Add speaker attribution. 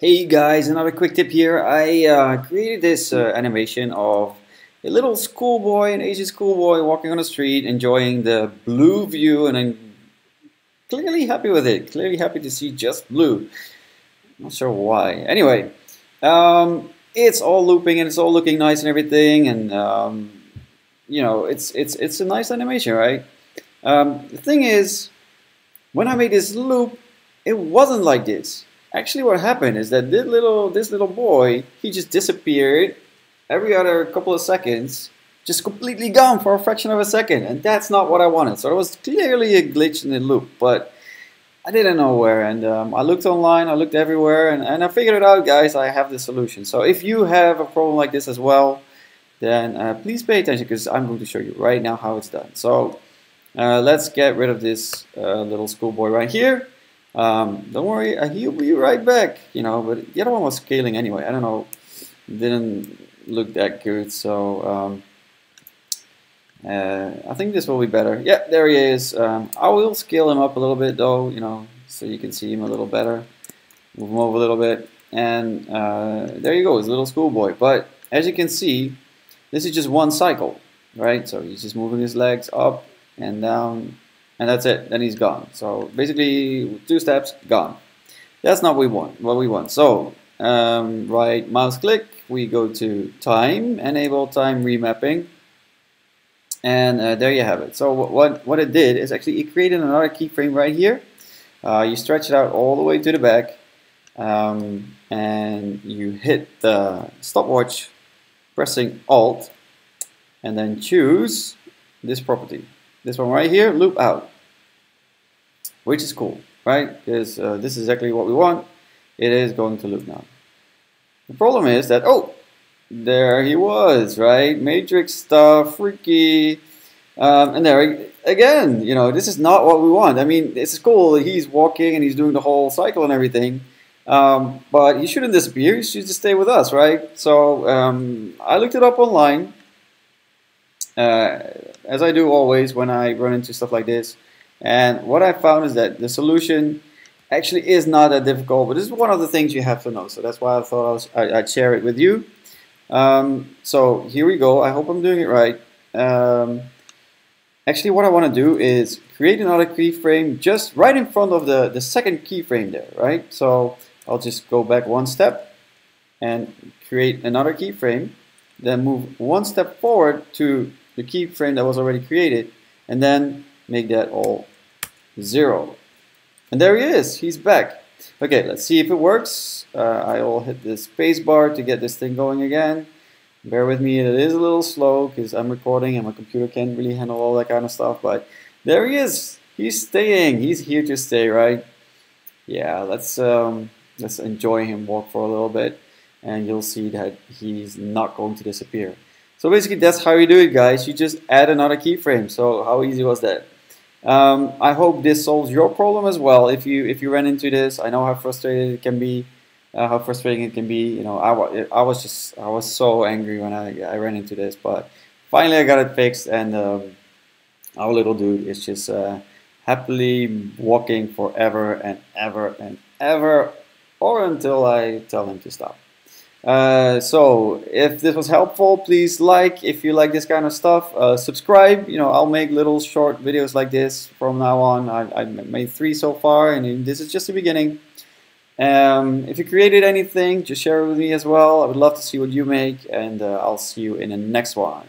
Speaker 1: Hey guys, another quick tip here. I uh, created this uh, animation of a little schoolboy, an Asian schoolboy walking on the street, enjoying the blue view, and I'm clearly happy with it. Clearly happy to see just blue. Not sure why. Anyway, um, it's all looping and it's all looking nice and everything, and um, you know, it's it's it's a nice animation, right? Um, the thing is, when I made this loop, it wasn't like this Actually, what happened is that this little this little boy he just disappeared every other couple of seconds, just completely gone for a fraction of a second, and that's not what I wanted. So it was clearly a glitch in the loop, but I didn't know where, and um, I looked online, I looked everywhere, and, and I figured it out, guys. I have the solution. So if you have a problem like this as well, then uh, please pay attention because I'm going to show you right now how it's done. So uh, let's get rid of this uh, little schoolboy right here. Um, don't worry, uh, he'll be right back, you know, but the other one was scaling anyway. I don't know, didn't look that good, so um, uh, I think this will be better. Yeah, there he is. Um, I will scale him up a little bit though, you know, so you can see him a little better. Move him over a little bit, and uh, there you go, He's a little schoolboy. But as you can see, this is just one cycle, right? So he's just moving his legs up and down and that's it. Then he's gone. So basically, two steps, gone. That's not what we want. What we want. So um, right mouse click, we go to time, enable time remapping, and uh, there you have it. So what what it did is actually it created another keyframe right here. Uh, you stretch it out all the way to the back, um, and you hit the stopwatch, pressing Alt, and then choose this property. This one right here, loop out, which is cool, right? Because uh, this is exactly what we want. It is going to loop now. The problem is that, oh, there he was, right? Matrix stuff, freaky. Um, and there again, you know, this is not what we want. I mean, is cool. That he's walking and he's doing the whole cycle and everything. Um, but he shouldn't disappear. He should just stay with us, right? So um, I looked it up online uh, as I do always when I run into stuff like this. And what I found is that the solution actually is not that difficult, but this is one of the things you have to know. So that's why I thought I would share it with you. Um, so here we go. I hope I'm doing it right. Um, actually, what I want to do is create another keyframe just right in front of the, the second keyframe there, right? So I'll just go back one step and create another keyframe, then move one step forward to the keyframe that was already created and then make that all zero. And there he is, he's back. Okay, let's see if it works. Uh, I'll hit the space bar to get this thing going again. Bear with me, it is a little slow because I'm recording and my computer can't really handle all that kind of stuff, but there he is. He's staying, he's here to stay, right? Yeah, let's, um, let's enjoy him walk for a little bit and you'll see that he's not going to disappear. So basically that's how you do it guys. You just add another keyframe. So how easy was that? Um, I hope this solves your problem as well. If you if you ran into this, I know how frustrated it can be, uh, how frustrating it can be. You know, I, I was just I was so angry when I, I ran into this, but finally I got it fixed, and um, our little dude is just uh, happily walking forever and ever and ever, or until I tell him to stop. Uh, so if this was helpful, please like if you like this kind of stuff. Uh, subscribe. You know, I'll make little short videos like this from now on. I, I made three so far, and this is just the beginning. Um, if you created anything, just share it with me as well. I would love to see what you make, and uh, I'll see you in the next one.